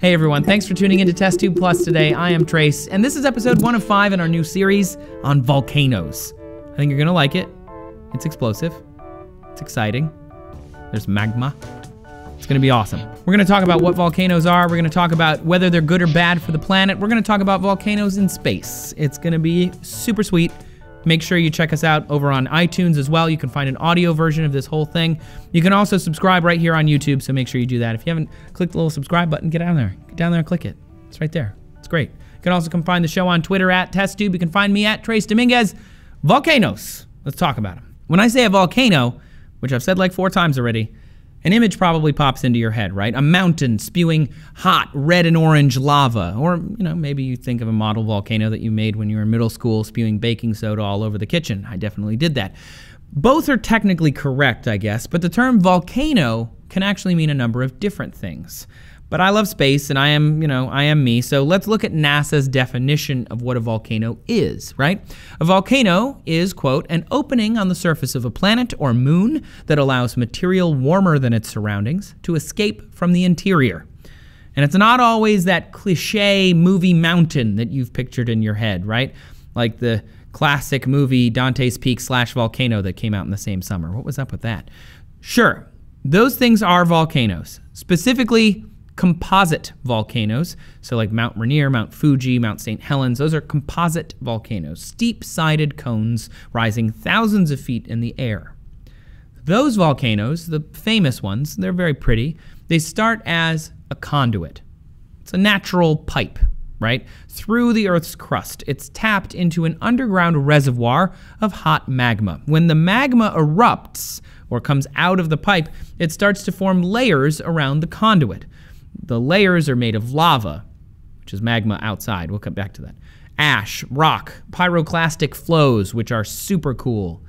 Hey everyone, thanks for tuning into Test Tube Plus today. I am Trace, and this is episode one of five in our new series on volcanoes. I think you're gonna like it. It's explosive, it's exciting. There's magma. It's gonna be awesome. We're gonna talk about what volcanoes are, we're gonna talk about whether they're good or bad for the planet, we're gonna talk about volcanoes in space. It's gonna be super sweet. Make sure you check us out over on iTunes as well. You can find an audio version of this whole thing. You can also subscribe right here on YouTube, so make sure you do that. If you haven't clicked the little subscribe button, get down there. Get down there and click it. It's right there. It's great. You can also come find the show on Twitter at TestTube. You can find me at Trace Dominguez. Volcanoes. Let's talk about them. When I say a volcano, which I've said like four times already, an image probably pops into your head, right? A mountain spewing hot red and orange lava. Or, you know, maybe you think of a model volcano that you made when you were in middle school spewing baking soda all over the kitchen. I definitely did that. Both are technically correct, I guess, but the term volcano can actually mean a number of different things. But I love space and I am, you know, I am me. So let's look at NASA's definition of what a volcano is, right? A volcano is, quote, an opening on the surface of a planet or moon that allows material warmer than its surroundings to escape from the interior. And it's not always that cliche movie mountain that you've pictured in your head, right? Like the classic movie Dante's Peak slash volcano that came out in the same summer. What was up with that? Sure, those things are volcanoes. Specifically, composite volcanoes. So, like Mount Rainier, Mount Fuji, Mount St. Helens, those are composite volcanoes, steep sided cones rising thousands of feet in the air. Those volcanoes, the famous ones, they're very pretty. They start as a conduit, it's a natural pipe. Right? Through the Earth's crust. It's tapped into an underground reservoir of hot magma. When the magma erupts or comes out of the pipe, it starts to form layers around the conduit. The layers are made of lava, which is magma outside. We'll come back to that. Ash, rock, pyroclastic flows, which are super cool.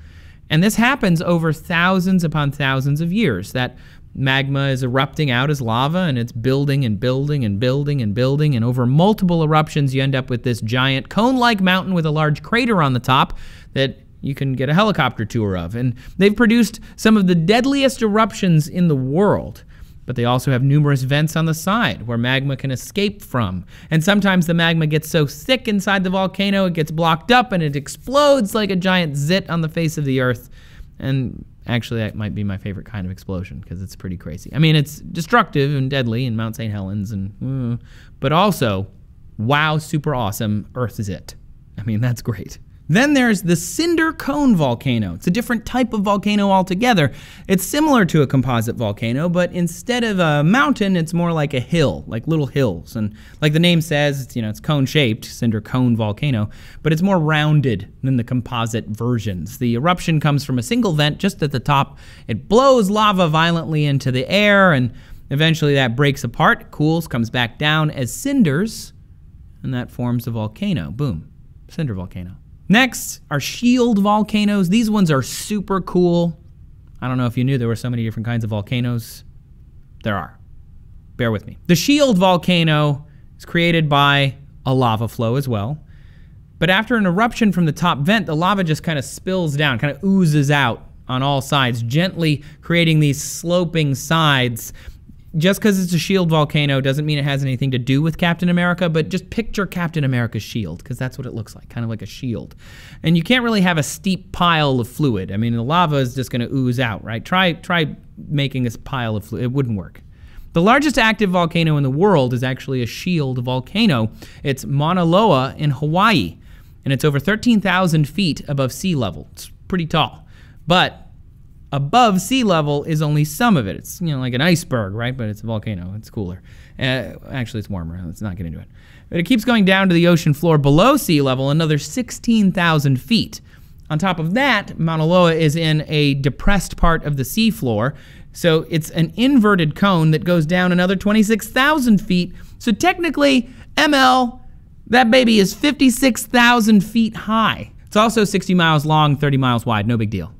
And this happens over thousands upon thousands of years. That magma is erupting out as lava and it's building and building and building and building. And over multiple eruptions, you end up with this giant cone like mountain with a large crater on the top that you can get a helicopter tour of. And they've produced some of the deadliest eruptions in the world but they also have numerous vents on the side where magma can escape from. And sometimes the magma gets so thick inside the volcano it gets blocked up and it explodes like a giant zit on the face of the earth. And actually, that might be my favorite kind of explosion because it's pretty crazy. I mean, it's destructive and deadly in Mount St. Helens, and uh, but also, wow, super awesome. Earth is it. I mean, that's great. Then there's the cinder cone volcano. It's a different type of volcano altogether. It's similar to a composite volcano, but instead of a mountain, it's more like a hill, like little hills. And like the name says, it's, you know, it's cone shaped, cinder cone volcano, but it's more rounded than the composite versions. The eruption comes from a single vent just at the top. It blows lava violently into the air, and eventually that breaks apart, cools, comes back down as cinders, and that forms a volcano. Boom, cinder volcano. Next are shield volcanoes. These ones are super cool. I don't know if you knew there were so many different kinds of volcanoes. There are. Bear with me. The shield volcano is created by a lava flow as well. But after an eruption from the top vent, the lava just kind of spills down, kind of oozes out on all sides, gently creating these sloping sides just because it's a shield volcano doesn't mean it has anything to do with Captain America, but just picture Captain America's shield, because that's what it looks like, kind of like a shield. And you can't really have a steep pile of fluid. I mean, the lava is just going to ooze out, right? Try, try making a pile of fluid. It wouldn't work. The largest active volcano in the world is actually a shield volcano. It's Mauna Loa in Hawaii, and it's over 13,000 feet above sea level. It's pretty tall. But above sea level is only some of it. It's you know like an iceberg, right? But it's a volcano. It's cooler. Uh, actually, it's warmer. Let's not get into it. But it keeps going down to the ocean floor below sea level, another 16,000 feet. On top of that, Mauna Loa is in a depressed part of the seafloor. So it's an inverted cone that goes down another 26,000 feet. So technically, ML, that baby is 56,000 feet high. It's also 60 miles long, 30 miles wide. No big deal.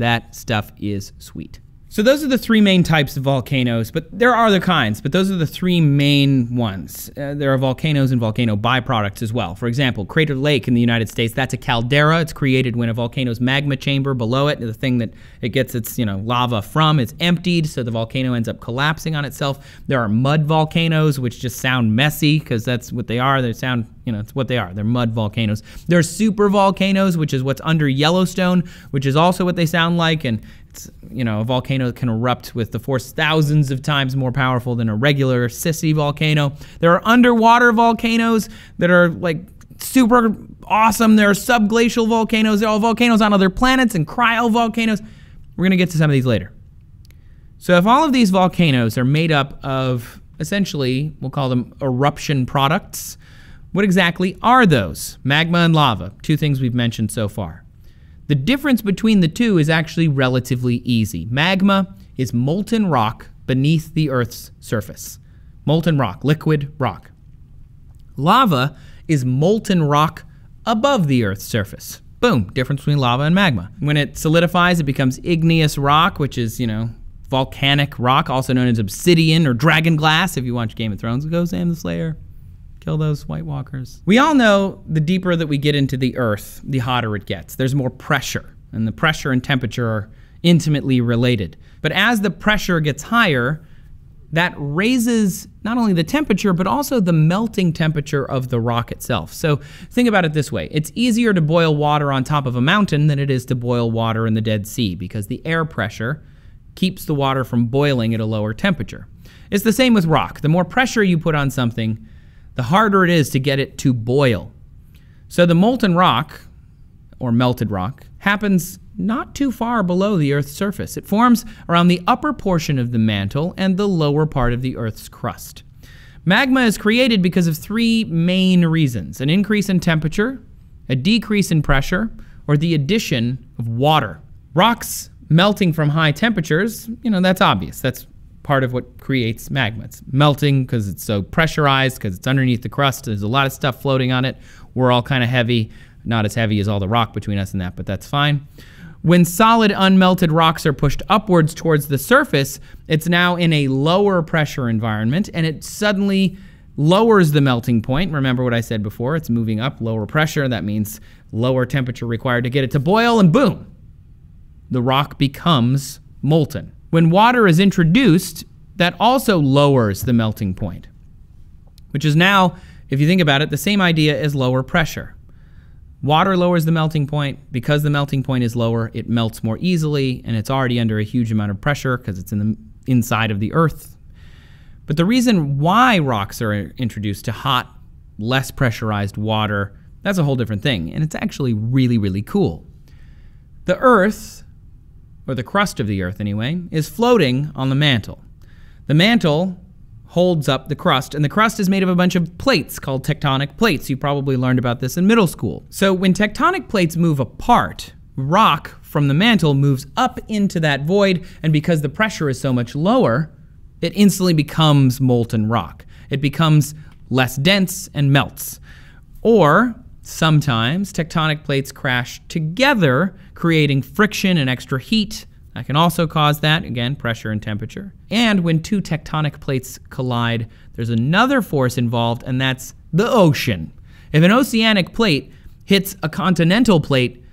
That stuff is sweet. So those are the three main types of volcanoes, but there are other kinds, but those are the three main ones. Uh, there are volcanoes and volcano byproducts as well. For example, Crater Lake in the United States, that's a caldera. It's created when a volcano's magma chamber below it, the thing that it gets its, you know, lava from is emptied, so the volcano ends up collapsing on itself. There are mud volcanoes, which just sound messy because that's what they are. They sound, you know, it's what they are. They're mud volcanoes. There are super volcanoes, which is what's under Yellowstone, which is also what they sound like, and you know, a volcano that can erupt with the force thousands of times more powerful than a regular sissy volcano. There are underwater volcanoes that are like super awesome. There are subglacial volcanoes. There are volcanoes on other planets and cryovolcanoes. We're going to get to some of these later. So, if all of these volcanoes are made up of essentially, we'll call them eruption products, what exactly are those? Magma and lava, two things we've mentioned so far. The difference between the two is actually relatively easy. Magma is molten rock beneath the Earth's surface. Molten rock, liquid rock. Lava is molten rock above the Earth's surface. Boom, difference between lava and magma. When it solidifies, it becomes igneous rock, which is, you know, volcanic rock, also known as obsidian or dragon glass if you watch Game of Thrones. Go Sam the Slayer. Kill those White Walkers. We all know the deeper that we get into the Earth, the hotter it gets. There's more pressure, and the pressure and temperature are intimately related. But as the pressure gets higher, that raises not only the temperature, but also the melting temperature of the rock itself. So think about it this way it's easier to boil water on top of a mountain than it is to boil water in the Dead Sea because the air pressure keeps the water from boiling at a lower temperature. It's the same with rock. The more pressure you put on something, the harder it is to get it to boil. So the molten rock, or melted rock, happens not too far below the Earth's surface. It forms around the upper portion of the mantle and the lower part of the Earth's crust. Magma is created because of three main reasons an increase in temperature, a decrease in pressure, or the addition of water. Rocks melting from high temperatures, you know, that's obvious. That's part of what creates magma. It's melting because it's so pressurized, because it's underneath the crust. There's a lot of stuff floating on it. We're all kind of heavy, not as heavy as all the rock between us and that, but that's fine. When solid unmelted rocks are pushed upwards towards the surface, it's now in a lower pressure environment and it suddenly lowers the melting point. Remember what I said before, it's moving up, lower pressure. That means lower temperature required to get it to boil, and boom, the rock becomes molten. When water is introduced, that also lowers the melting point, which is now, if you think about it, the same idea as lower pressure. Water lowers the melting point. Because the melting point is lower, it melts more easily, and it's already under a huge amount of pressure because it's in the inside of the earth. But the reason why rocks are introduced to hot, less pressurized water, that's a whole different thing, and it's actually really, really cool. The earth or the crust of the Earth anyway, is floating on the mantle. The mantle holds up the crust, and the crust is made of a bunch of plates called tectonic plates. You probably learned about this in middle school. So when tectonic plates move apart, rock from the mantle moves up into that void, and because the pressure is so much lower, it instantly becomes molten rock. It becomes less dense and melts. Or sometimes tectonic plates crash together creating friction and extra heat. That can also cause that, again, pressure and temperature. And when two tectonic plates collide, there's another force involved, and that's the ocean. If an oceanic plate hits a continental plate,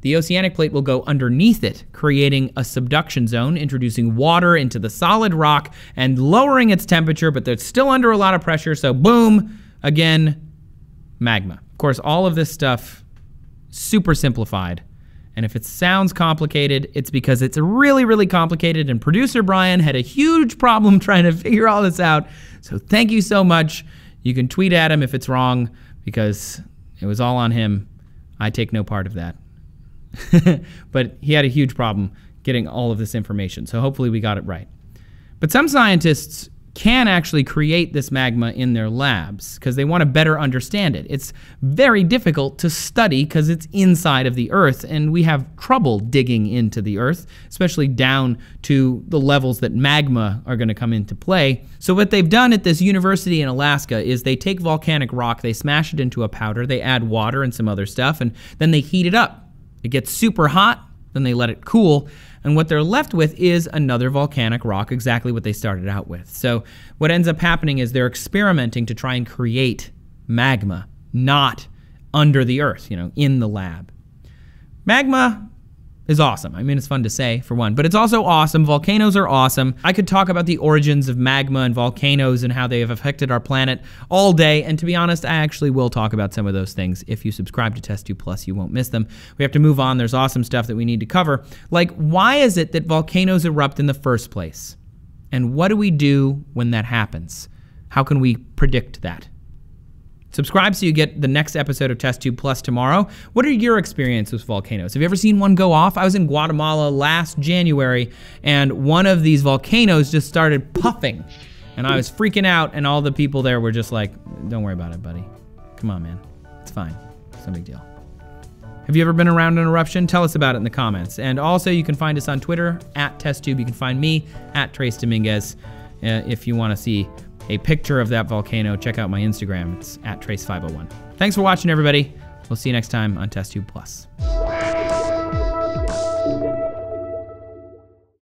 the oceanic plate will go underneath it, creating a subduction zone, introducing water into the solid rock and lowering its temperature, but they're still under a lot of pressure, so boom, again, magma. Course, all of this stuff super simplified and if it sounds complicated, it's because it's really, really complicated. And producer Brian had a huge problem trying to figure all this out. So thank you so much. You can tweet at him if it's wrong because it was all on him. I take no part of that. but he had a huge problem getting all of this information. So hopefully we got it right. But some scientists can actually create this magma in their labs because they want to better understand it. It's very difficult to study because it's inside of the Earth, and we have trouble digging into the Earth, especially down to the levels that magma are going to come into play. So, what they've done at this university in Alaska is they take volcanic rock, they smash it into a powder, they add water and some other stuff, and then they heat it up. It gets super hot, then they let it cool, and what they're left with is another volcanic rock, exactly what they started out with. So, what ends up happening is they're experimenting to try and create magma, not under the earth, you know, in the lab. Magma is awesome. I mean, it's fun to say for one, but it's also awesome. Volcanoes are awesome. I could talk about the origins of magma and volcanoes and how they have affected our planet all day. And to be honest, I actually will talk about some of those things. If you subscribe to Test Tube Plus, you won't miss them. We have to move on. There's awesome stuff that we need to cover. Like, why is it that volcanoes erupt in the first place? And what do we do when that happens? How can we predict that? Subscribe so you get the next episode of Test Tube Plus tomorrow. What are your experiences with volcanoes? Have you ever seen one go off? I was in Guatemala last January, and one of these volcanoes just started puffing. And I was freaking out, and all the people there were just like, don't worry about it, buddy. Come on, man. It's fine. It's no big deal. Have you ever been around an eruption? Tell us about it in the comments. And also, you can find us on Twitter at TestTube. You can find me at Trace Dominguez uh, if you want to see a picture of that volcano, check out my Instagram. It's at Trace501. Thanks for watching, everybody. We'll see you next time on Test Tube Plus.